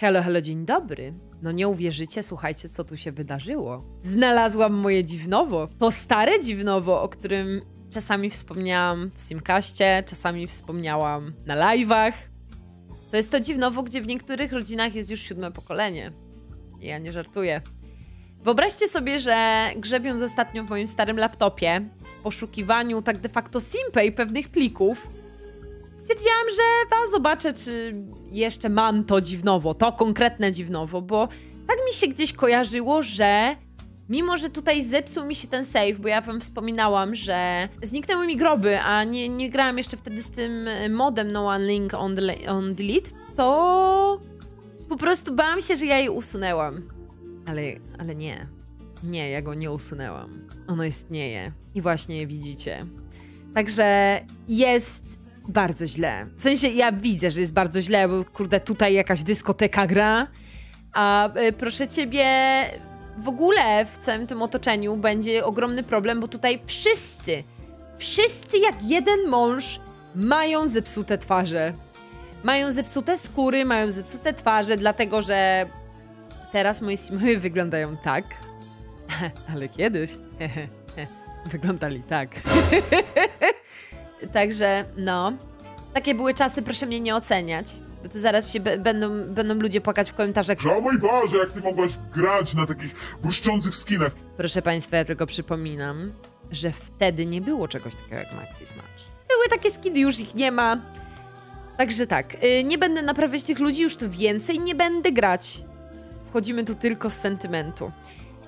Halo, halo, dzień dobry. No nie uwierzycie, słuchajcie, co tu się wydarzyło. Znalazłam moje dziwnowo. To stare dziwnowo, o którym czasami wspomniałam w Simcaście, czasami wspomniałam na live'ach. To jest to dziwnowo, gdzie w niektórych rodzinach jest już siódme pokolenie. Ja nie żartuję. Wyobraźcie sobie, że grzebiąc ostatnio w moim starym laptopie, w poszukiwaniu tak de facto simpej pewnych plików, stwierdziłam, że was zobaczę, czy jeszcze mam to dziwnowo, to konkretne dziwnowo, bo tak mi się gdzieś kojarzyło, że mimo, że tutaj zepsuł mi się ten save, bo ja wam wspominałam, że zniknęły mi groby, a nie, nie grałam jeszcze wtedy z tym modem No One Link on, on Delete, to po prostu bałam się, że ja je usunęłam. Ale, ale nie. Nie, ja go nie usunęłam. Ono istnieje. I właśnie je widzicie. Także jest bardzo źle. W sensie ja widzę, że jest bardzo źle, bo kurde, tutaj jakaś dyskoteka gra. A y, proszę ciebie, w ogóle w całym tym otoczeniu będzie ogromny problem, bo tutaj wszyscy, wszyscy jak jeden mąż mają zepsute twarze. Mają zepsute skóry, mają zepsute twarze, dlatego że teraz moje simoje wyglądają tak, ale kiedyś wyglądali tak. Także no, takie były czasy, proszę mnie nie oceniać. Bo tu zaraz się będą, będą ludzie płakać w komentarzach. O mój Boże, jak ty mogłaś grać na takich błyszczących skinach. Proszę Państwa, ja tylko przypominam, że wtedy nie było czegoś takiego jak Maxi Smash. Były takie skiny, już ich nie ma. Także tak, yy, nie będę naprawiać tych ludzi, już tu więcej nie będę grać. Wchodzimy tu tylko z sentymentu.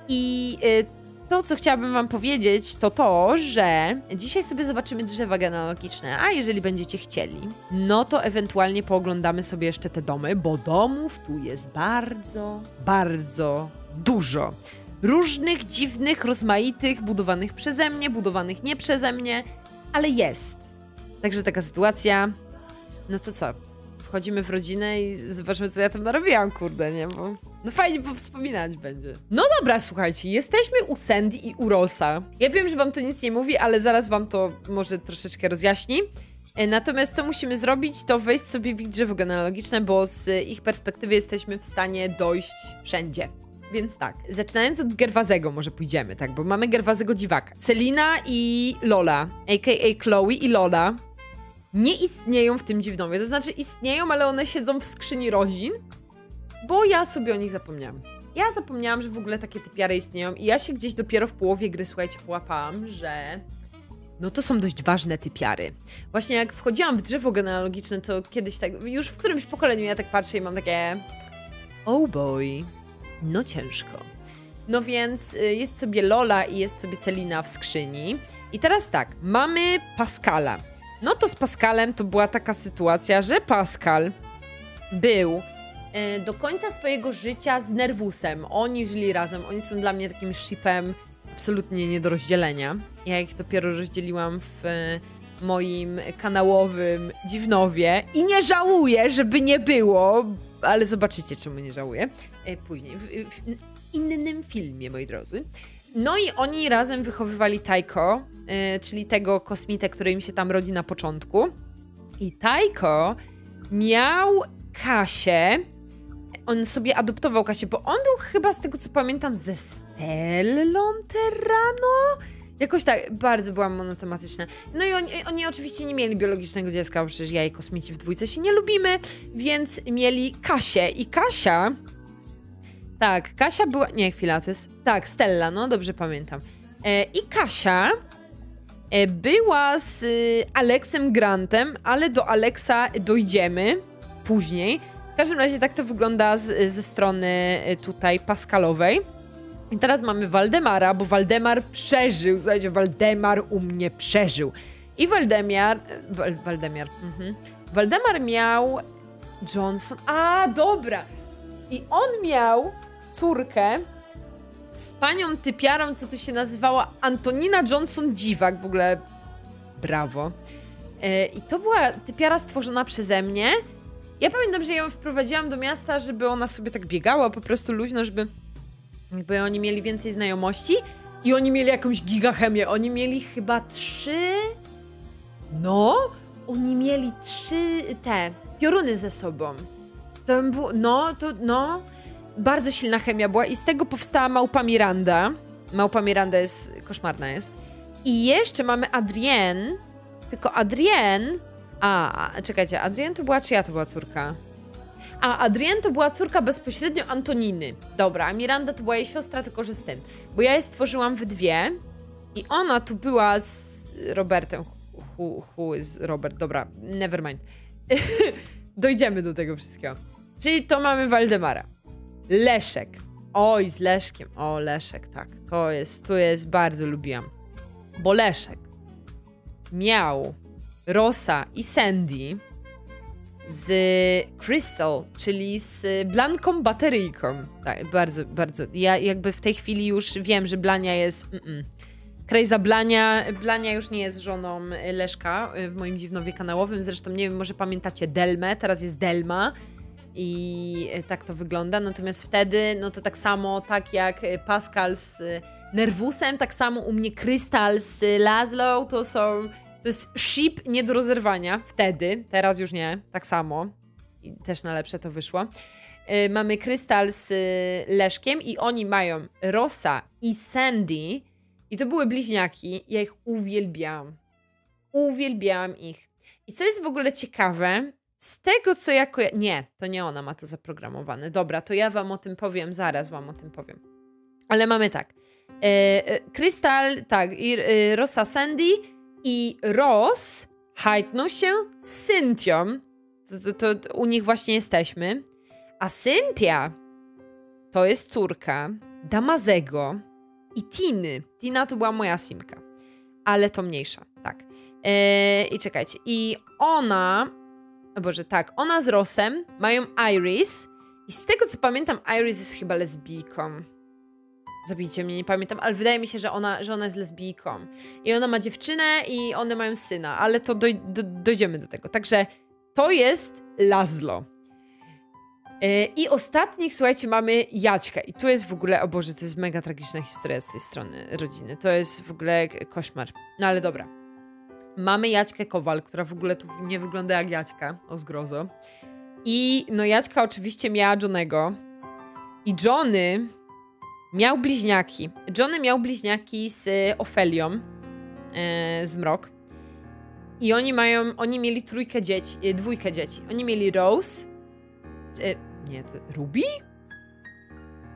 I yy, to, co chciałabym wam powiedzieć, to to, że dzisiaj sobie zobaczymy drzewa genealogiczne, a jeżeli będziecie chcieli, no to ewentualnie pooglądamy sobie jeszcze te domy, bo domów tu jest bardzo, bardzo dużo. Różnych, dziwnych, rozmaitych, budowanych przeze mnie, budowanych nie przeze mnie, ale jest. Także taka sytuacja. No to co? Wchodzimy w rodzinę i zobaczmy, co ja tam narobiłam, kurde, nie? Bo no fajnie wspominać będzie. No dobra, słuchajcie, jesteśmy u Sandy i u Rosa. Ja wiem, że wam to nic nie mówi, ale zaraz wam to może troszeczkę rozjaśni. E, natomiast co musimy zrobić, to wejść sobie w ich drzewo genealogiczne, bo z ich perspektywy jesteśmy w stanie dojść wszędzie. Więc tak, zaczynając od Gerwazego może pójdziemy, tak, bo mamy Gerwazego dziwaka. Celina i Lola, a.k.a. Chloe i Lola, nie istnieją w tym dziwnowie. To znaczy istnieją, ale one siedzą w skrzyni rodzin, bo ja sobie o nich zapomniałam. Ja zapomniałam, że w ogóle takie typiary istnieją i ja się gdzieś dopiero w połowie gry, słuchajcie, połapałam, że no to są dość ważne typiary. Właśnie jak wchodziłam w drzewo genealogiczne, to kiedyś tak, już w którymś pokoleniu ja tak patrzę i mam takie oh boy, no ciężko. No więc y, jest sobie Lola i jest sobie Celina w skrzyni. I teraz tak, mamy Pascala. No to z Pascalem to była taka sytuacja, że Pascal był E, do końca swojego życia z Nerwusem. Oni żyli razem, oni są dla mnie takim shipem absolutnie nie do rozdzielenia. Ja ich dopiero rozdzieliłam w e, moim kanałowym Dziwnowie i nie żałuję, żeby nie było, ale zobaczycie, czemu nie żałuję e, później, w, w innym filmie, moi drodzy. No i oni razem wychowywali Taiko, czyli tego kosmitę, który im się tam rodzi na początku. I Taiko miał Kasię, on sobie adoptował Kasię, bo on był chyba z tego co pamiętam ze Stellą Terrano? Jakoś tak, bardzo byłam monotematyczna. No i oni, oni, oczywiście nie mieli biologicznego dziecka, bo przecież ja i kosmici w dwójce się nie lubimy, więc mieli Kasię i Kasia... Tak, Kasia była... Nie, chwila, jest... Tak, Stella, no dobrze pamiętam. E, I Kasia e, była z e, Aleksem Grantem, ale do Aleksa dojdziemy później każdym razie tak to wygląda z, ze strony y, tutaj Pascalowej. I teraz mamy Waldemara, bo Waldemar przeżył. Słuchajcie, Waldemar u mnie przeżył. I Waldemar... Y, Wal, Waldemar, mhm. Waldemar miał... Johnson... A, dobra! I on miał córkę z panią typiarą, co to się nazywała Antonina Johnson-Dziwak. W ogóle brawo. Y, I to była typiara stworzona przeze mnie ja pamiętam, że ją wprowadziłam do miasta, żeby ona sobie tak biegała po prostu luźno, żeby jakby oni mieli więcej znajomości i oni mieli jakąś gigachemię. Oni mieli chyba trzy... No, oni mieli trzy te pioruny ze sobą. to było, no, to, no, bardzo silna chemia była i z tego powstała małpa Miranda. Małpa Miranda jest, koszmarna jest. I jeszcze mamy Adrienne, tylko Adrienne, a, czekajcie, Adrienne to była, czyja to była córka? A Adrienne to była córka bezpośrednio Antoniny. Dobra, a Miranda to była jej siostra, tylko że z tym. Bo ja je stworzyłam w dwie i ona tu była z Robertem. Who, who is Robert? Dobra, never mind. Dojdziemy do tego wszystkiego. Czyli to mamy Waldemara. Leszek. Oj, z Leszkiem. O, Leszek, tak. To jest, to jest, bardzo lubiłam. Bo Leszek miał Rosa i Sandy z Crystal, czyli z Blanką bateryjką. Tak, bardzo, bardzo. Ja jakby w tej chwili już wiem, że Blania jest... Mm -mm. Krejza Blania, Blania już nie jest żoną Leszka w moim dziwnowie kanałowym, zresztą nie wiem, może pamiętacie Delmę, teraz jest Delma i tak to wygląda, natomiast wtedy, no to tak samo, tak jak Pascal z Nervusem, tak samo u mnie Krystal z Laszlo, to są to jest ship nie do rozerwania wtedy, teraz już nie, tak samo. I też na lepsze to wyszło. Mamy Krystal z Leszkiem i oni mają Rosa i Sandy. I to były bliźniaki. Ja ich uwielbiam. Uwielbiałam ich. I co jest w ogóle ciekawe, z tego co jako. Nie, to nie ona ma to zaprogramowane. Dobra, to ja wam o tym powiem, zaraz wam o tym powiem. Ale mamy tak. Krystal, e, tak, i y, Rosa Sandy i Ross hajtnął się z Cynthią. To, to, to, u nich właśnie jesteśmy. A Cynthia to jest córka Damazego i Tiny. Tina to była moja simka. Ale to mniejsza, tak. Eee, I czekajcie. I ona, o Boże, tak, ona z Rossem mają Iris i z tego co pamiętam, Iris jest chyba lesbijką. Zabijcie mnie, nie pamiętam, ale wydaje mi się, że ona, że ona jest lesbijką. I ona ma dziewczynę i one mają syna, ale to doj, do, dojdziemy do tego. Także to jest Lazlo. Yy, I ostatnich, słuchajcie, mamy Jaćkę. I tu jest w ogóle, o Boże, to jest mega tragiczna historia z tej strony rodziny. To jest w ogóle koszmar. No ale dobra. Mamy Jaćkę Kowal, która w ogóle tu nie wygląda jak Jaćka, o zgrozo. I no Jaćka oczywiście miała Johnego. I Johnny Miał bliźniaki. Johnny miał bliźniaki z Ofelią e, z Mrok. I oni mają, oni mieli trójkę dzieci, e, dwójkę dzieci. Oni mieli Rose. E, nie, to Ruby?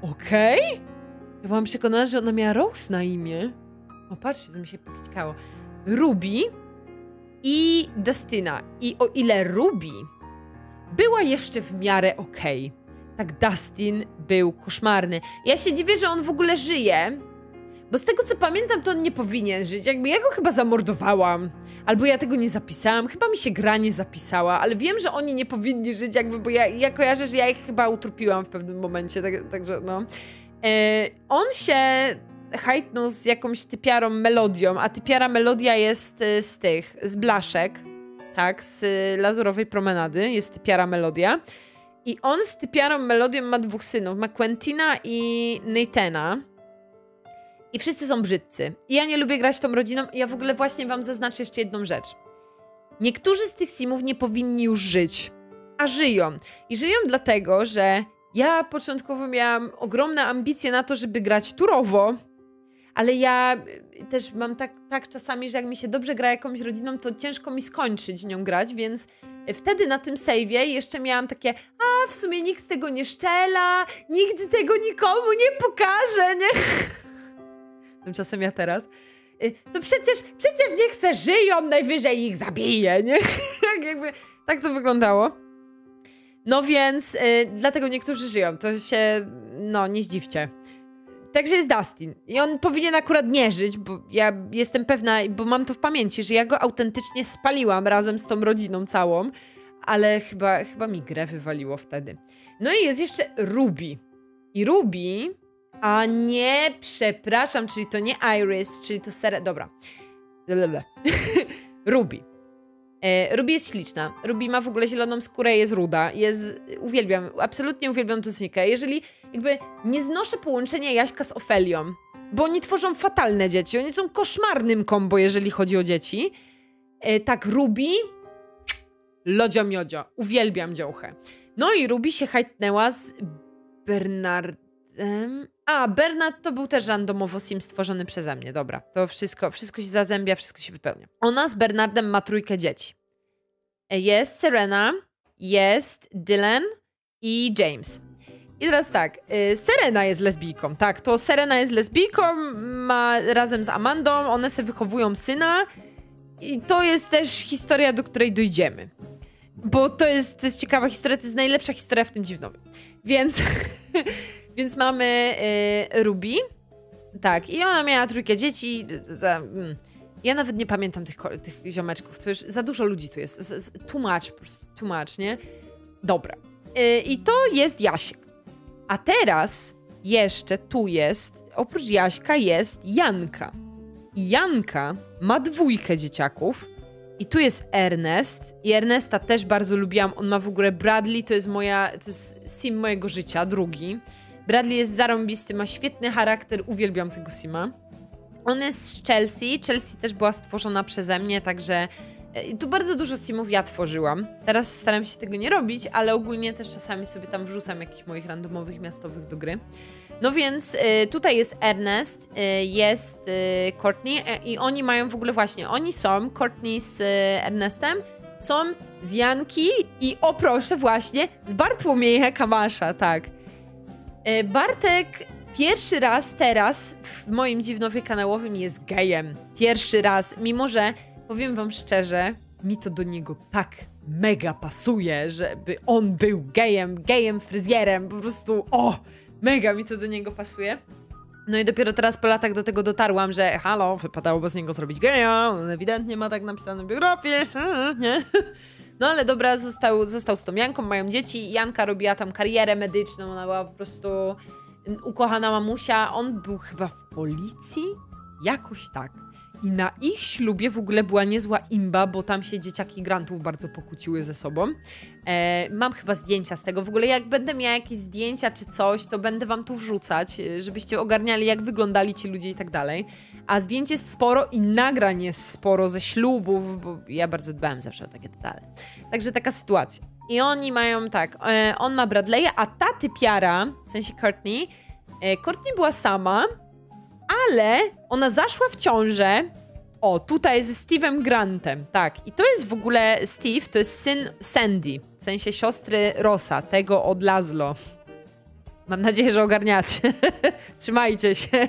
Okej. Okay. Ja byłam przekonana, że ona miała Rose na imię. O, patrzcie, to mi się pokićkało. Ruby i Destina. I o ile Ruby była jeszcze w miarę okej, okay, tak Dustin był koszmarny. Ja się dziwię, że on w ogóle żyje, bo z tego co pamiętam, to on nie powinien żyć. Jakby ja go chyba zamordowałam. Albo ja tego nie zapisałam. Chyba mi się gra nie zapisała, ale wiem, że oni nie powinni żyć, jakby, bo ja, ja kojarzę, że ja ich chyba utrupiłam w pewnym momencie, tak, także no. E, on się hajtnął z jakąś typiarą melodią, a typiara melodia jest e, z tych, z blaszek, tak, z Lazurowej Promenady, jest typiara melodia. I on z typiarą melodią ma dwóch synów. Ma Quentina i Nathana. I wszyscy są brzydcy. I ja nie lubię grać tą rodziną. Ja w ogóle właśnie wam zaznaczę jeszcze jedną rzecz. Niektórzy z tych simów nie powinni już żyć. A żyją. I żyją dlatego, że ja początkowo miałam ogromne ambicje na to, żeby grać turowo. Ale ja też mam tak, tak czasami, że jak mi się dobrze gra jakąś rodziną, to ciężko mi skończyć nią grać, więc Wtedy na tym save'ie jeszcze miałam takie, a w sumie nikt z tego nie szczela, nigdy tego nikomu nie pokaże, nie? Tymczasem ja teraz. Y, to przecież, przecież niech se żyją, najwyżej ich zabije, nie? Tak jakby, tak to wyglądało. No więc, y, dlatego niektórzy żyją, to się, no, nie zdziwcie. Także jest Dustin. I on powinien akurat nie żyć, bo ja jestem pewna, bo mam to w pamięci, że ja go autentycznie spaliłam razem z tą rodziną całą, ale chyba, chyba mi grę wywaliło wtedy. No i jest jeszcze Ruby. I Ruby, a nie, przepraszam, czyli to nie Iris, czyli to Sera... Dobra. Ruby. E, Ruby jest śliczna. Ruby ma w ogóle zieloną skórę, jest ruda. Jest... Uwielbiam, absolutnie uwielbiam tę. Jeżeli jakby nie znoszę połączenia Jaśka z Ofelią, bo oni tworzą fatalne dzieci. Oni są koszmarnym kombo, jeżeli chodzi o dzieci. E, tak, Ruby, lodzio miodzio. Uwielbiam dziołchę. No i Ruby się hajtnęła z Bernardem. A, Bernard to był też randomowo sim stworzony przeze mnie, dobra. To wszystko, wszystko się zazębia, wszystko się wypełnia. Ona z Bernardem ma trójkę dzieci. Jest Serena, jest Dylan i James. I teraz tak, y, Serena jest lesbijką, tak, to Serena jest lesbijką, ma razem z Amandą, one se wychowują syna i to jest też historia, do której dojdziemy. Bo to jest, to jest ciekawa historia, to jest najlepsza historia w tym dziwnowie. Więc, więc mamy y, Ruby, tak, i ona miała trójkę dzieci, mm. ja nawet nie pamiętam tych, tych ziomeczków, to już za dużo ludzi tu jest, tłumacz, po prostu tłumacz, nie? Dobra. Y, I to jest Jasiek. A teraz jeszcze tu jest, oprócz Jaśka jest Janka. I Janka ma dwójkę dzieciaków. I tu jest Ernest. I Ernesta też bardzo lubiłam. On ma w ogóle Bradley, to jest moja, to jest sim mojego życia, drugi. Bradley jest zarąbisty, ma świetny charakter, uwielbiam tego sima. On jest z Chelsea. Chelsea też była stworzona przeze mnie, także tu bardzo dużo simów ja tworzyłam. Teraz staram się tego nie robić, ale ogólnie też czasami sobie tam wrzucam jakichś moich randomowych miastowych do gry. No więc y, tutaj jest Ernest, y, jest y, Courtney i oni mają w ogóle właśnie, oni są, Courtney z Ernestem, są z Janki i o proszę właśnie, z Bartłomieja Kamasza, tak. Bartek pierwszy raz teraz w moim dziwnowie kanałowym jest gejem. Pierwszy raz, mimo że powiem wam szczerze, mi to do niego tak mega pasuje, żeby on był gejem, gejem, fryzjerem, po prostu o, mega mi to do niego pasuje. No i dopiero teraz po latach do tego dotarłam, że halo, wypadałoby z niego zrobić geja, on ewidentnie ma tak napisane biografię, nie? No ale dobra, został, został z tą Janką, mają dzieci, Janka robiła tam karierę medyczną, ona była po prostu ukochana mamusia, on był chyba w policji? Jakoś tak. I na ich ślubie w ogóle była niezła imba, bo tam się dzieciaki grantów bardzo pokłóciły ze sobą. E, mam chyba zdjęcia z tego. W ogóle jak będę miała jakieś zdjęcia czy coś, to będę wam tu wrzucać, e, żebyście ogarniali, jak wyglądali ci ludzie i tak dalej. A zdjęć jest sporo i nagrań jest sporo ze ślubów, bo ja bardzo dbałem zawsze o takie detale. Także taka sytuacja. I oni mają tak, e, on ma Bradley'a, a ta typiara, w sensie Courtney, e, Courtney była sama, ale ona zaszła w ciążę. O, tutaj z Steve'em Grantem, tak. I to jest w ogóle Steve, to jest syn Sandy, w sensie siostry Rosa, tego od Lazlo. Mam nadzieję, że ogarniacie. Trzymajcie się.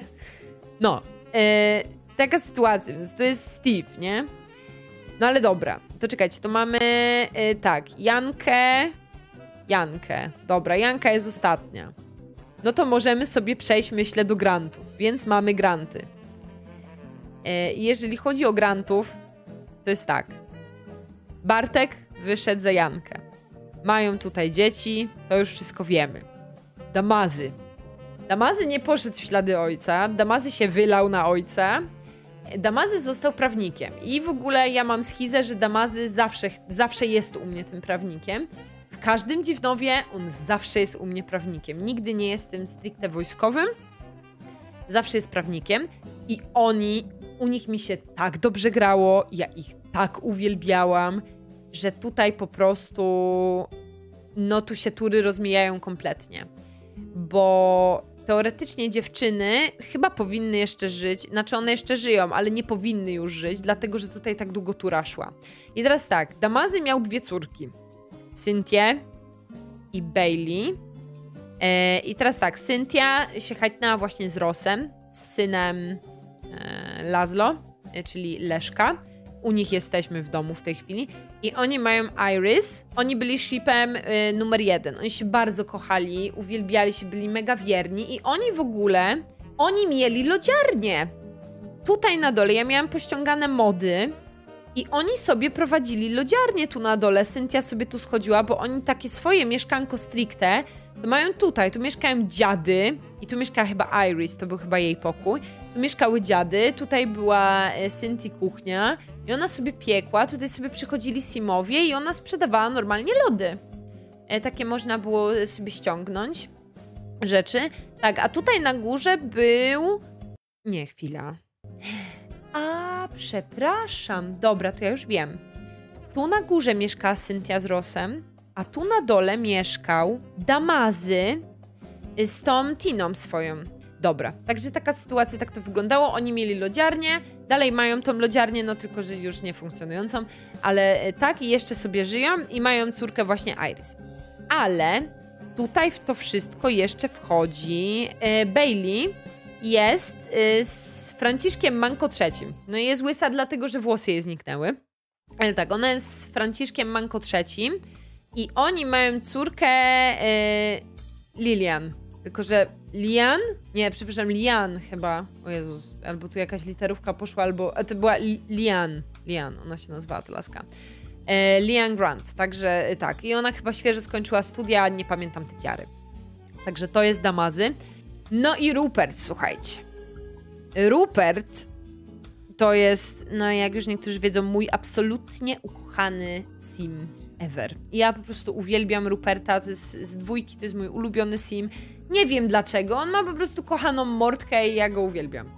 No, e, taka sytuacja, więc to jest Steve, nie? No ale dobra, to czekajcie, to mamy e, tak, Jankę, Jankę. Dobra, Janka jest ostatnia no to możemy sobie przejść, myślę, do grantów. Więc mamy granty. E, jeżeli chodzi o grantów, to jest tak. Bartek wyszedł za Jankę. Mają tutaj dzieci, to już wszystko wiemy. Damazy. Damazy nie poszedł w ślady ojca, Damazy się wylał na ojca. Damazy został prawnikiem i w ogóle ja mam schizę, że Damazy zawsze, zawsze jest u mnie tym prawnikiem, w każdym dziwnowie on zawsze jest u mnie prawnikiem. Nigdy nie jestem stricte wojskowym. Zawsze jest prawnikiem. I oni, u nich mi się tak dobrze grało, ja ich tak uwielbiałam, że tutaj po prostu no tu się tury rozmijają kompletnie. Bo teoretycznie dziewczyny chyba powinny jeszcze żyć, znaczy one jeszcze żyją, ale nie powinny już żyć, dlatego że tutaj tak długo tura szła. I teraz tak, Damazy miał dwie córki. Cynthię i Bailey. E, I teraz tak, Cynthia się hajtnęła właśnie z Rosem, z synem e, Lazlo, e, czyli Leszka. U nich jesteśmy w domu w tej chwili. I oni mają Iris. Oni byli shipem e, numer jeden. Oni się bardzo kochali, uwielbiali się, byli mega wierni. I oni w ogóle, oni mieli lodziarnię. Tutaj na dole ja miałam pościągane mody i oni sobie prowadzili lodziarnię tu na dole. Cynthia sobie tu schodziła, bo oni takie swoje mieszkanko stricte mają tutaj. Tu mieszkają dziady i tu mieszkała chyba Iris, to był chyba jej pokój. Tu mieszkały dziady, tutaj była e, Cynthia kuchnia i ona sobie piekła. Tutaj sobie przychodzili Simowie i ona sprzedawała normalnie lody. E, takie można było sobie ściągnąć rzeczy. Tak, a tutaj na górze był... Nie, chwila. A, przepraszam. Dobra, to ja już wiem. Tu na górze mieszka Cynthia z Rosem, a tu na dole mieszkał Damazy z tą Tiną swoją. Dobra, także taka sytuacja, tak to wyglądało. Oni mieli lodziarnię, dalej mają tą lodziarnię, no tylko, że już nie funkcjonującą, ale y, tak i jeszcze sobie żyją i mają córkę właśnie Iris. Ale tutaj w to wszystko jeszcze wchodzi e, Bailey, jest e, z Franciszkiem Manko III. No i jest łysa dlatego, że włosy jej zniknęły. Ale tak, ona jest z Franciszkiem Manko III i oni mają córkę e, Lilian. Tylko, że Lian? Nie, przepraszam, Lian chyba. O Jezus, albo tu jakaś literówka poszła, albo... A to była Lian. Lian, ona się nazywała, ta laska e, Lian Grant, także e, tak. I ona chyba świeżo skończyła studia, nie pamiętam te piary. Także to jest Damazy. No i Rupert, słuchajcie. Rupert to jest, no jak już niektórzy wiedzą, mój absolutnie ukochany sim ever. Ja po prostu uwielbiam Ruperta, to jest z dwójki, to jest mój ulubiony sim. Nie wiem dlaczego, on ma po prostu kochaną mordkę i ja go uwielbiam.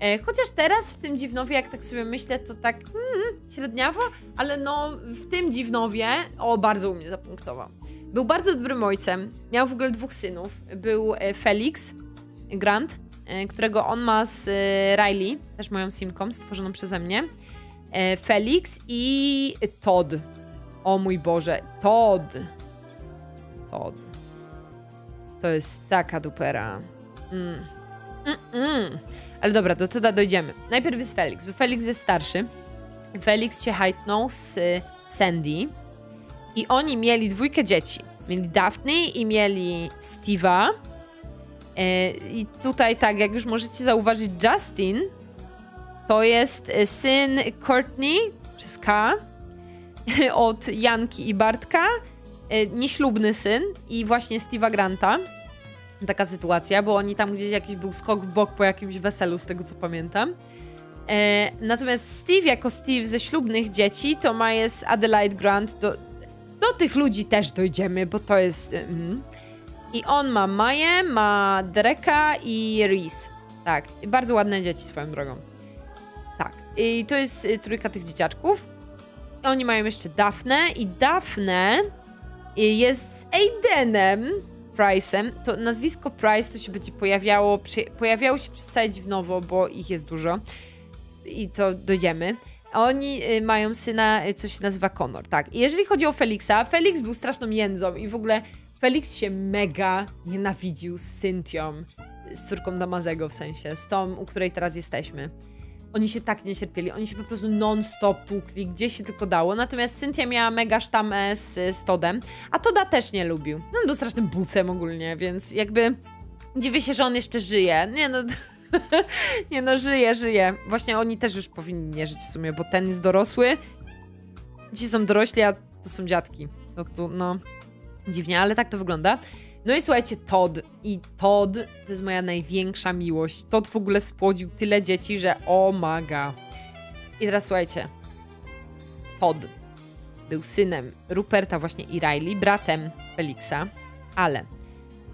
E, chociaż teraz w tym dziwnowie, jak tak sobie myślę, to tak hmm, średniawo, ale no w tym dziwnowie, o, bardzo u mnie zapunktował. Był bardzo dobrym ojcem, miał w ogóle dwóch synów. Był e, Felix Grant, e, którego on ma z Riley, też moją simką stworzoną przeze mnie. Felix i Todd. O mój Boże, Todd. Todd. To jest taka dupera. Mm. Mm -mm. Ale dobra, do Teda dojdziemy. Najpierw jest Felix, bo Felix jest starszy. Felix się hajtnął z Sandy i oni mieli dwójkę dzieci. Mieli Daphne i mieli Steve'a. E, I tutaj tak, jak już możecie zauważyć, Justin to jest y, syn Courtney przez K od Janki i Bartka. E, nieślubny syn i właśnie Steve'a Granta taka sytuacja, bo oni tam gdzieś jakiś był skok w bok po jakimś weselu, z tego co pamiętam. E, natomiast Steve jako Steve ze ślubnych dzieci to ma jest Adelaide Grant. Do, do tych ludzi też dojdziemy, bo to jest... Mm. I on ma Maję, ma Dereka i Reese. Tak, bardzo ładne dzieci swoją drogą. Tak, i to jest y, trójka tych dzieciaczków. Oni mają jeszcze Dafne i Dafne jest z Aidenem, Price'em, to nazwisko Price to się będzie pojawiało, pojawiało się przez całe dziwnowo, bo ich jest dużo i to dojdziemy. Oni y, mają syna, y, co się nazywa Connor, tak. I jeżeli chodzi o Felixa, Felix był straszną jędzą i w ogóle Felix się mega nienawidził z Cynthią, z córką Damazego w sensie, z tą, u której teraz jesteśmy. Oni się tak nie cierpieli, oni się po prostu non-stop tłukli, gdzie się tylko dało. Natomiast Cynthia miała mega sztamę z, z Todem, a Toda też nie lubił. No, był strasznym bucem ogólnie, więc jakby dziwię się, że on jeszcze żyje. Nie no... nie no, żyje, żyje. Właśnie oni też już powinni nie żyć w sumie, bo ten jest dorosły. Ci są dorośli, a to są dziadki. To, to no... Dziwnie, ale tak to wygląda. No i słuchajcie, Todd. I Todd to jest moja największa miłość. Todd w ogóle spłodził tyle dzieci, że o oh maga. I teraz słuchajcie. Todd był synem Ruperta właśnie i Riley, bratem Felixa, ale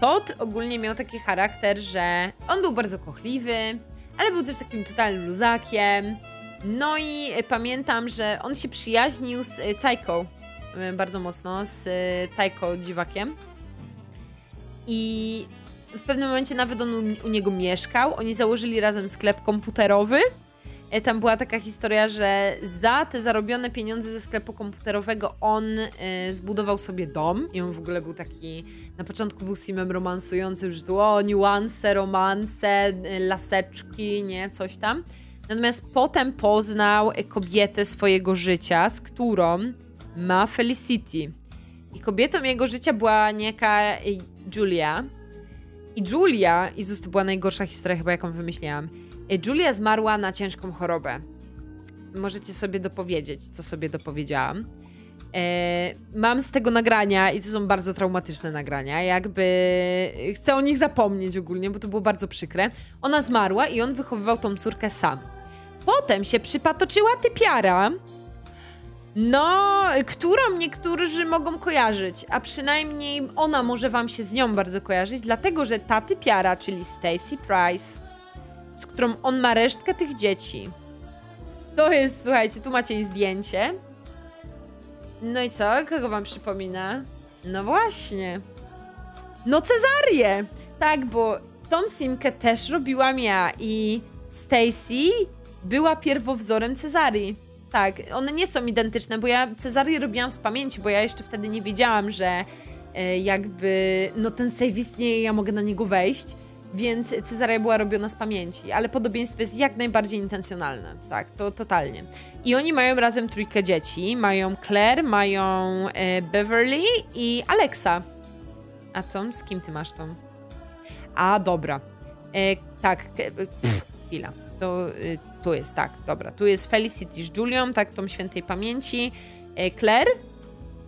Todd ogólnie miał taki charakter, że on był bardzo kochliwy, ale był też takim totalnym luzakiem. No i pamiętam, że on się przyjaźnił z e, bardzo mocno, z Taiko dziwakiem. I w pewnym momencie nawet on u, niego mieszkał. Oni założyli razem sklep komputerowy. E, tam była taka historia, że za te zarobione pieniądze ze sklepu komputerowego on y, zbudował sobie dom i on w ogóle był taki, na początku był simem romansującym, że to o, niuanse, romanse, y, laseczki, nie, coś tam. Natomiast potem poznał kobietę swojego życia, z którą ma Felicity. I kobietą jego życia była nieka Julia. I Julia, Jezus, to była najgorsza historia chyba, jaką wymyśliłam. E, Julia zmarła na ciężką chorobę. Możecie sobie dopowiedzieć, co sobie dopowiedziałam. E, mam z tego nagrania i to są bardzo traumatyczne nagrania, jakby chcę o nich zapomnieć ogólnie, bo to było bardzo przykre. Ona zmarła i on wychowywał tą córkę sam. Potem się przypatoczyła typiara, no, którą niektórzy mogą kojarzyć, a przynajmniej ona może wam się z nią bardzo kojarzyć, dlatego że ta typiara, czyli Stacy Price, z którą on ma resztkę tych dzieci. To jest, słuchajcie, tu macie jej zdjęcie. No i co? Kogo wam przypomina? No właśnie. No Cezarię! Tak, bo tą simkę też robiłam ja i Stacy była pierwowzorem Cezarii. Tak, one nie są identyczne, bo ja Cezarię robiłam z pamięci, bo ja jeszcze wtedy nie wiedziałam, że e, jakby no ten save istnieje, ja mogę na niego wejść, więc Cezaria była robiona z pamięci, ale podobieństwo jest jak najbardziej intencjonalne, tak, to totalnie. I oni mają razem trójkę dzieci, mają Claire, mają e, Beverly i Alexa. A Tom, z kim ty masz Tom? A, dobra. E, tak, e, pff, chwila. To y, tu jest, tak, dobra. Tu jest Felicity z Julią, tak, tą świętej pamięci. E, Claire,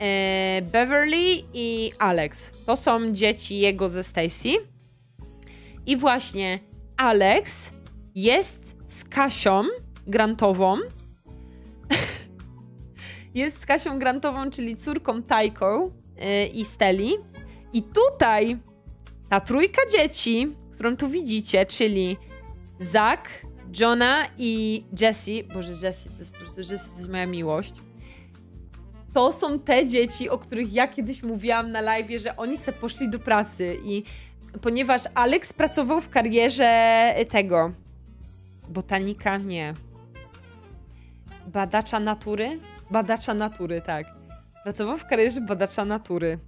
e, Beverly i Alex. To są dzieci jego ze Stacy. I właśnie Alex jest z Kasią Grantową. jest z Kasią Grantową, czyli córką Tajką e, i Steli. I tutaj ta trójka dzieci, którą tu widzicie, czyli Zach, Johna i Jessie, Boże, Jessie to jest po prostu, to jest moja miłość. To są te dzieci, o których ja kiedyś mówiłam na live, że oni se poszli do pracy i ponieważ Alex pracował w karierze tego botanika, nie. Badacza natury? Badacza natury, tak. Pracował w karierze badacza natury.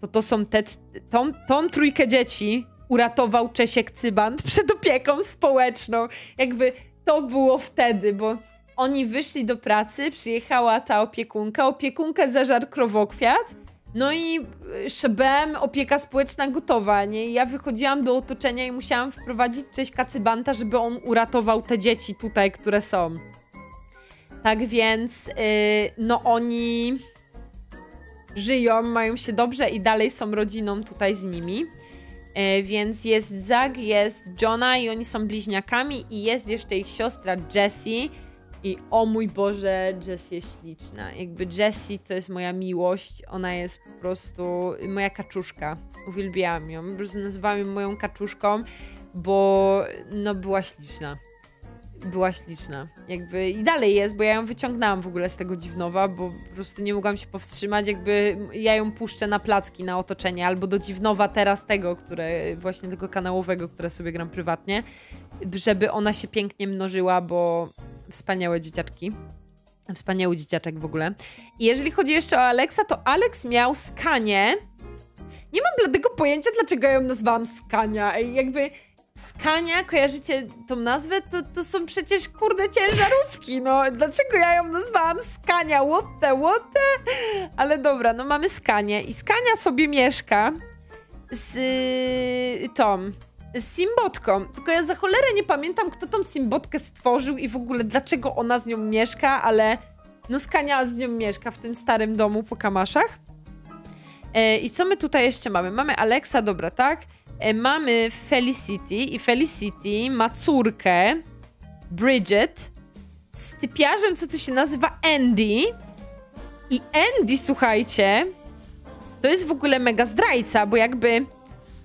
To to są te, tą, tą trójkę dzieci, uratował Czesiek Cybant przed opieką społeczną. Jakby to było wtedy, bo oni wyszli do pracy, przyjechała ta opiekunka, opiekunka zażar krowokwiat, no i y, szebem, opieka społeczna gotowa, nie? Ja wychodziłam do otoczenia i musiałam wprowadzić Cześka Cybanta, żeby on uratował te dzieci tutaj, które są. Tak więc, yy, no oni żyją, mają się dobrze i dalej są rodziną tutaj z nimi. E, więc jest Zag, jest Johna i oni są bliźniakami i jest jeszcze ich siostra Jessie. I o mój Boże, Jessie jest śliczna. Jakby Jessie to jest moja miłość. Ona jest po prostu moja kaczuszka. Uwielbiałam ją. Po prostu nazywałam ją moją kaczuszką, bo no była śliczna była śliczna. Jakby i dalej jest, bo ja ją wyciągnęłam w ogóle z tego dziwnowa, bo po prostu nie mogłam się powstrzymać, jakby ja ją puszczę na placki, na otoczenie, albo do dziwnowa teraz tego, które, właśnie tego kanałowego, które sobie gram prywatnie, żeby ona się pięknie mnożyła, bo wspaniałe dzieciaczki. Wspaniały dzieciaczek w ogóle. I jeżeli chodzi jeszcze o Alexa, to Alex miał skanie. Nie mam bladego pojęcia, dlaczego ja ją nazwałam skania. Jakby Skania, kojarzycie tą nazwę? To, to są przecież, kurde, ciężarówki, no. Dlaczego ja ją nazwałam Skania? What the, what the? Ale dobra, no mamy Skanię i Skania sobie mieszka z yy, tą, z Simbotką. Tylko ja za cholerę nie pamiętam, kto tą Simbotkę stworzył i w ogóle dlaczego ona z nią mieszka, ale no Skania z nią mieszka w tym starym domu po Kamaszach. Yy, I co my tutaj jeszcze mamy? Mamy Alexa, dobra, tak? E, mamy Felicity i Felicity ma córkę Bridget z typiarzem, co to się nazywa Andy. I Andy, słuchajcie, to jest w ogóle mega zdrajca, bo jakby...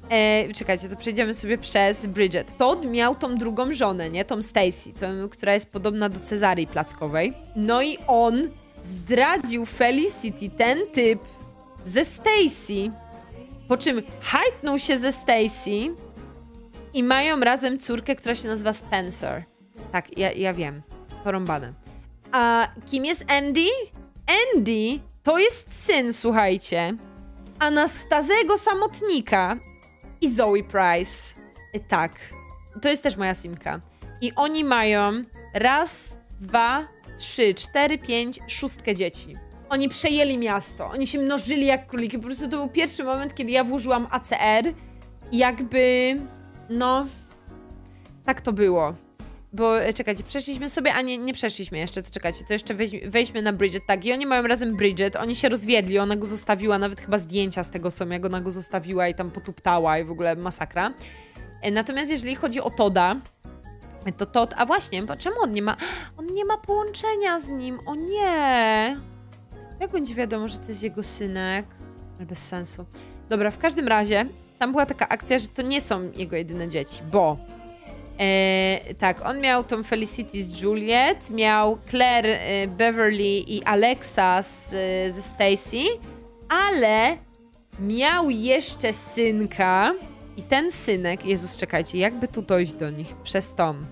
E, czekajcie, to przejdziemy sobie przez Bridget. Todd miał tą drugą żonę, nie? Tą Stacy, tą, która jest podobna do Cezarii Plackowej. No i on zdradził Felicity, ten typ, ze Stacy. Po czym hajtnął się ze Stacy i mają razem córkę, która się nazywa Spencer. Tak, ja, ja wiem. Porąbane. A kim jest Andy? Andy to jest syn, słuchajcie, Anastazego Samotnika i Zoe Price. I tak, to jest też moja simka. I oni mają raz, dwa, trzy, cztery, pięć, szóstkę dzieci. Oni przejęli miasto, oni się mnożyli jak króliki. Po prostu to był pierwszy moment, kiedy ja włożyłam ACR i jakby, no, tak to było. Bo e, czekajcie, przeszliśmy sobie, a nie, nie przeszliśmy jeszcze, to czekajcie, to jeszcze weź, wejdźmy na Bridget. Tak, i oni mają razem Bridget, oni się rozwiedli, ona go zostawiła, nawet chyba zdjęcia z tego są, jak ona go zostawiła i tam potuptała i w ogóle masakra. E, natomiast jeżeli chodzi o Toda, to Tod, a właśnie, czemu on nie ma, on nie ma połączenia z nim, o nie! Jak będzie wiadomo, że to jest jego synek? Ale bez sensu. Dobra, w każdym razie tam była taka akcja, że to nie są jego jedyne dzieci, bo e, tak, on miał tą Felicity z Juliet, miał Claire, e, Beverly i Alexa z, e, ze Stacy, ale miał jeszcze synka i ten synek, Jezus, czekajcie, jakby tu dojść do nich? Przez Tom.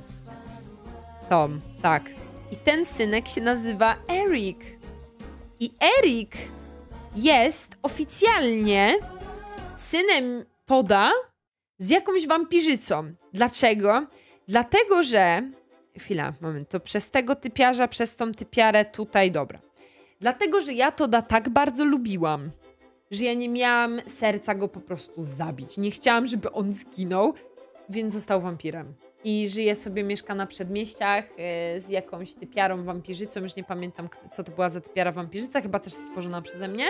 Tom, tak. I ten synek się nazywa Eric. I Eric jest oficjalnie synem Toda z jakąś wampirzycą. Dlaczego? Dlatego, że... Chwila, moment. To przez tego typiarza, przez tą typiarę tutaj, dobra. Dlatego, że ja Toda tak bardzo lubiłam, że ja nie miałam serca go po prostu zabić. Nie chciałam, żeby on zginął, więc został wampirem. I żyje sobie, mieszka na przedmieściach yy, z jakąś typiarą wampirzycą, już nie pamiętam, co to była za typiara wampirzyca, chyba też stworzona przeze mnie.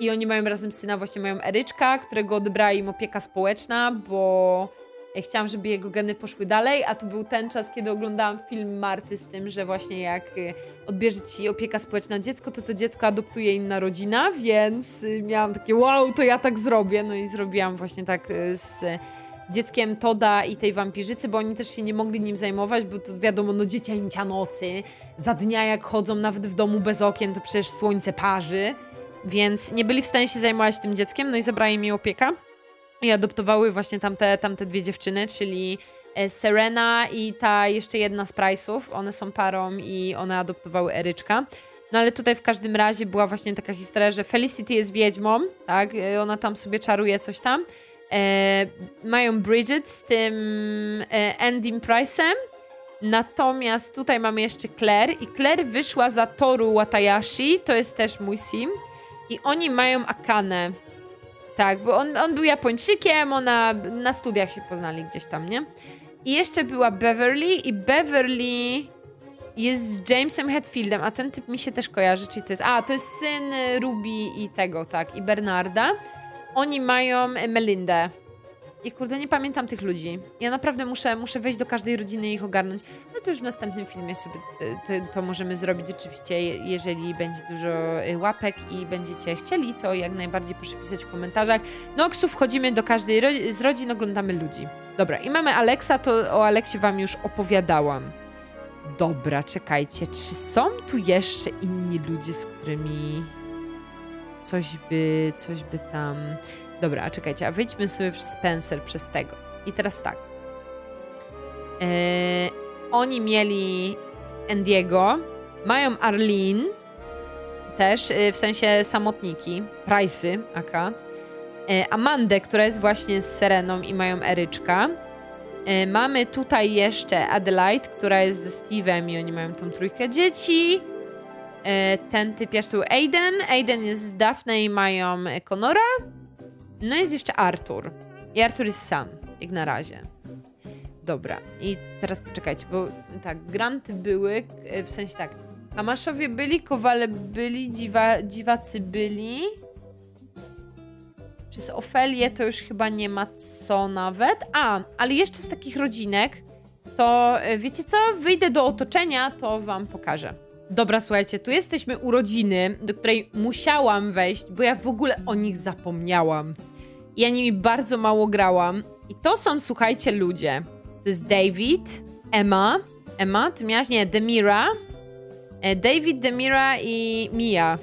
I oni mają razem syna, właśnie mają Eryczka, którego odebrała im opieka społeczna, bo ja chciałam, żeby jego geny poszły dalej, a to był ten czas, kiedy oglądałam film Marty z tym, że właśnie jak y, odbierze ci opieka społeczna dziecko, to to dziecko adoptuje inna rodzina, więc y, miałam takie wow, to ja tak zrobię. No i zrobiłam właśnie tak z dzieckiem Toda i tej wampirzycy, bo oni też się nie mogli nim zajmować, bo to wiadomo, no dziecięcia nocy, za dnia jak chodzą nawet w domu bez okien, to przecież słońce parzy, więc nie byli w stanie się zajmować tym dzieckiem, no i zabrali mi opieka i adoptowały właśnie tamte, tamte dwie dziewczyny, czyli e, Serena i ta jeszcze jedna z Price'ów. One są parą i one adoptowały Eryczka. No ale tutaj w każdym razie była właśnie taka historia, że Felicity jest wiedźmą, tak? E, ona tam sobie czaruje coś tam. E, mają Bridget z tym e, Andym Price'em. Natomiast tutaj mamy jeszcze Claire i Claire wyszła za Toru Watayashi, to jest też mój sim. I oni mają Akane. Tak, bo on, on był Japończykiem, ona na studiach się poznali gdzieś tam, nie? I jeszcze była Beverly i Beverly jest z Jamesem Hetfieldem, a ten typ mi się też kojarzy, czyli to jest... A, to jest syn Ruby i tego, tak, i Bernarda. Oni mają Melindę. I kurde, nie pamiętam tych ludzi. Ja naprawdę muszę, muszę wejść do każdej rodziny i ich ogarnąć. No to już w następnym filmie sobie to, to możemy zrobić. Oczywiście, jeżeli będzie dużo y, łapek i będziecie chcieli, to jak najbardziej proszę pisać w komentarzach. Noxu, wchodzimy do każdej ro z rodzin, oglądamy ludzi. Dobra, i mamy Alexa, to o Aleksie wam już opowiadałam. Dobra, czekajcie, czy są tu jeszcze inni ludzie, z którymi coś by, coś by tam... Dobra, a czekajcie, a wyjdźmy sobie przez Spencer przez tego. I teraz tak. Eee, oni mieli Andiego, mają Arlene, też, y, w sensie samotniki, Price'y, aka. E, Amandę, która jest właśnie z Sereną i mają Eryczka. E, mamy tutaj jeszcze Adelaide, która jest ze Steve'em i oni mają tą trójkę dzieci. E, ten typ jeszcze Aiden. Aiden jest z Daphne i mają Conora. No jest jeszcze Artur. I Artur jest sam, jak na razie. Dobra, i teraz poczekajcie, bo tak, granty były, w sensie tak, Amaszowie byli, Kowale byli, dziwa, dziwacy byli. Przez Ofelię to już chyba nie ma co nawet. A, ale jeszcze z takich rodzinek, to e, wiecie co? Wyjdę do otoczenia, to wam pokażę. Dobra, słuchajcie, tu jesteśmy u rodziny, do której musiałam wejść, bo ja w ogóle o nich zapomniałam. Ja nimi bardzo mało grałam. I to są, słuchajcie, ludzie. To jest David, Emma. Emma, ty miałaś? Nie, Demira. E, David, Demira i Mia.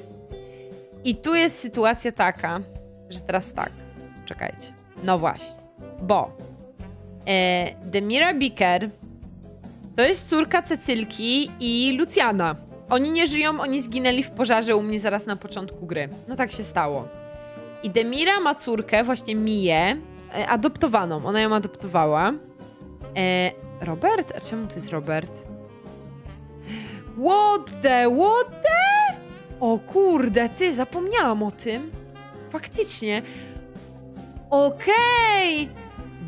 I tu jest sytuacja taka, że teraz tak. Czekajcie. No właśnie. Bo e, Demira Biker to jest córka Cecylki i Lucjana. Oni nie żyją, oni zginęli w pożarze u mnie zaraz na początku gry. No tak się stało. I Demira ma córkę, właśnie Miję, e, adoptowaną. Ona ją adoptowała. E, Robert? A czemu to jest Robert? What the, what the? O kurde, ty, zapomniałam o tym. Faktycznie. Okej!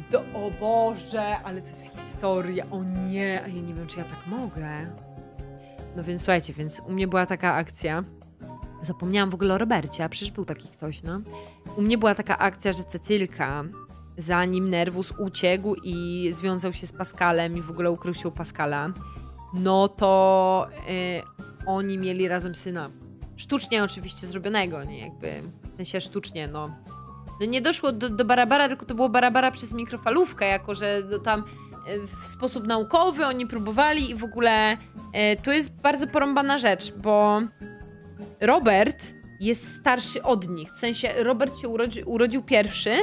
Okay. O Boże, ale to jest historia. O nie, a ja nie wiem, czy ja tak mogę. No więc słuchajcie, więc u mnie była taka akcja. Zapomniałam w ogóle o Robercie, a przecież był taki ktoś, no. U mnie była taka akcja, że Cecylka, zanim Nerwus uciekł i związał się z Pascalem i w ogóle ukrył się u Pascala, no to y, oni mieli razem syna. Sztucznie oczywiście zrobionego, nie jakby, w sensie sztucznie, no. No nie doszło do, do Barabara, tylko to było Barabara przez mikrofalówkę, jako że no, tam w sposób naukowy oni próbowali i w ogóle y, to jest bardzo porąbana rzecz, bo Robert jest starszy od nich. W sensie Robert się urodzi, urodził pierwszy,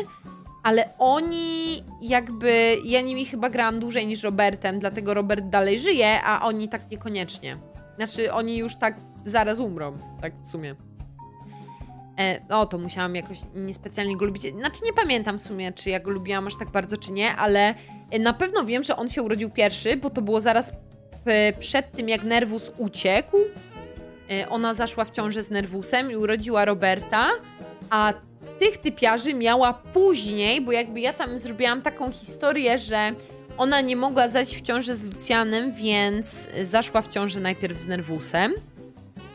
ale oni jakby. Ja nimi chyba grałam dłużej niż Robertem, dlatego Robert dalej żyje, a oni tak niekoniecznie. Znaczy, oni już tak zaraz umrą, tak w sumie. E, no, to musiałam jakoś niespecjalnie go lubić. Znaczy, nie pamiętam w sumie, czy ja go lubiłam aż tak bardzo, czy nie, ale e, na pewno wiem, że on się urodził pierwszy, bo to było zaraz przed tym, jak Nervus uciekł. E, ona zaszła w ciążę z Nervusem i urodziła Roberta, a tych typiarzy miała później, bo jakby ja tam zrobiłam taką historię, że ona nie mogła zajść w ciążę z Lucjanem, więc zaszła w ciążę najpierw z Nervusem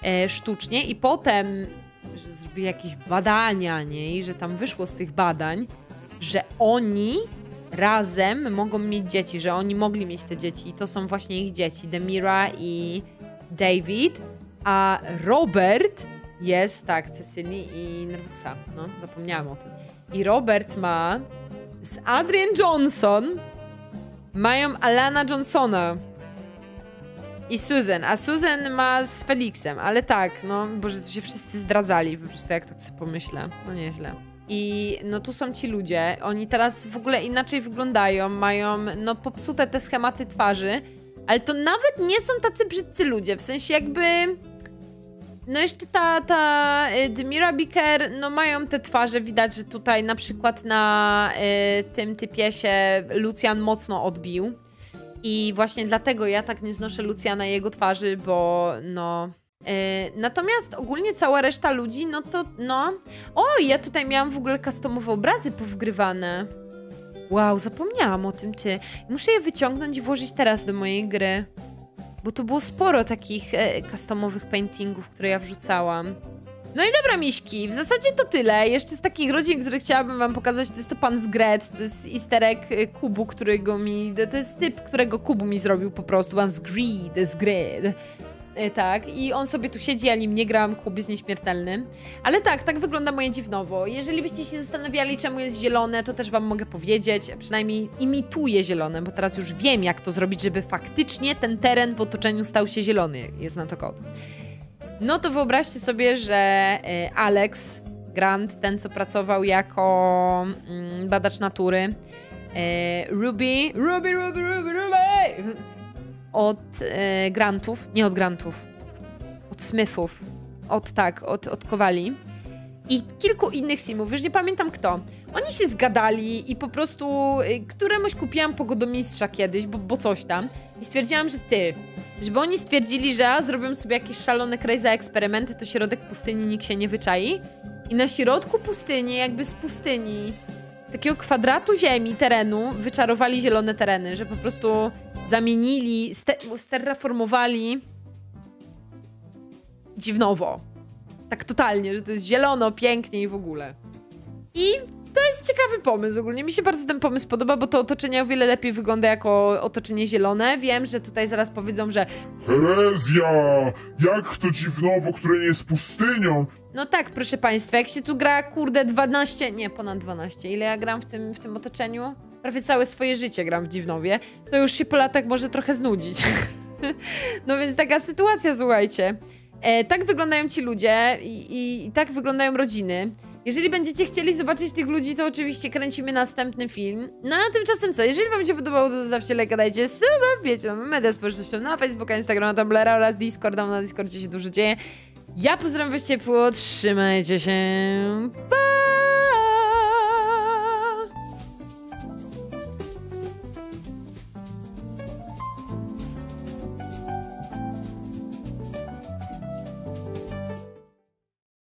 e, sztucznie i potem że zrobili jakieś badania, nie? I że tam wyszło z tych badań, że oni razem mogą mieć dzieci, że oni mogli mieć te dzieci i to są właśnie ich dzieci, Demira i David, a Robert jest, tak, Cecily i Nervusa, no, zapomniałam o tym. I Robert ma z Adrian Johnson, mają Alana Johnsona i Susan, a Susan ma z Felixem, ale tak, no, boże, tu się wszyscy zdradzali, po prostu jak tak sobie pomyślę, no nieźle. I no tu są ci ludzie, oni teraz w ogóle inaczej wyglądają, mają no popsute te schematy twarzy, ale to nawet nie są tacy brzydcy ludzie, w sensie jakby... No jeszcze ta, ta y, Dmira Biker, no mają te twarze, widać, że tutaj na przykład na y, tym typie się Lucian mocno odbił. I właśnie dlatego ja tak nie znoszę Lucjana i jego twarzy, bo no... Yy, natomiast ogólnie cała reszta ludzi, no to no... O, ja tutaj miałam w ogóle customowe obrazy powgrywane. Wow, zapomniałam o tym, ty. Muszę je wyciągnąć i włożyć teraz do mojej gry. Bo tu było sporo takich e, customowych paintingów, które ja wrzucałam. No i dobra, miśki, w zasadzie to tyle. Jeszcze z takich rodzin, które chciałabym wam pokazać, to jest to pan z Gret, to jest easter egg y, Kubu, którego mi... To jest typ, którego Kubu mi zrobił po prostu, pan z Greed, z Gret. Y, tak, i on sobie tu siedzi, ja nim nie gram, Kub jest nieśmiertelny. Ale tak, tak wygląda moje dziwnowo. Jeżeli byście się zastanawiali, czemu jest zielone, to też wam mogę powiedzieć, przynajmniej imituje zielone, bo teraz już wiem, jak to zrobić, żeby faktycznie ten teren w otoczeniu stał się zielony. Jest na to kod. No to wyobraźcie sobie, że y, Alex Grant, ten co pracował jako mm, badacz natury, y, Ruby, Ruby, Ruby, Ruby, Ruby, od y, Grantów, nie od Grantów, od Smithów, od tak, od, od Kowali i kilku innych simów, już nie pamiętam kto. Oni się zgadali i po prostu któremuś kupiłam pogodomistrza kiedyś, bo, bo coś tam i stwierdziłam, że ty, żeby oni stwierdzili, że zrobią sobie jakieś szalone crazy eksperymenty, to środek pustyni nikt się nie wyczai. I na środku pustyni, jakby z pustyni, z takiego kwadratu ziemi, terenu, wyczarowali zielone tereny, że po prostu zamienili, sterraformowali dziwnowo. Tak totalnie, że to jest zielono, pięknie i w ogóle. I to jest ciekawy pomysł ogólnie. Mi się bardzo ten pomysł podoba, bo to otoczenie o wiele lepiej wygląda jako otoczenie zielone. Wiem, że tutaj zaraz powiedzą, że Herezja! Jak to dziwnowo, które nie jest pustynią? no tak, proszę państwa, jak się tu gra, kurde, 12, nie, ponad 12. Ile ja gram w tym, w tym otoczeniu? Prawie całe swoje życie gram w Dziwnowie. To już się po latach może trochę znudzić. no więc taka sytuacja, słuchajcie. E, tak wyglądają ci ludzie i, i, i tak wyglądają rodziny. Jeżeli będziecie chcieli zobaczyć tych ludzi, to oczywiście kręcimy następny film. No a tymczasem co? Jeżeli wam się podobało, to zostawcie lajka, dajcie suba, wiecie, mamy media społecznościową na Facebooka, Instagrama, Tumblera oraz Discorda, na Discordzie się dużo dzieje. Ja pozdrawiam was ciepło, trzymajcie się, pa!